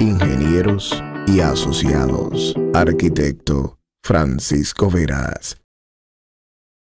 Ingenieros y asociados. Arquitecto Francisco Veras.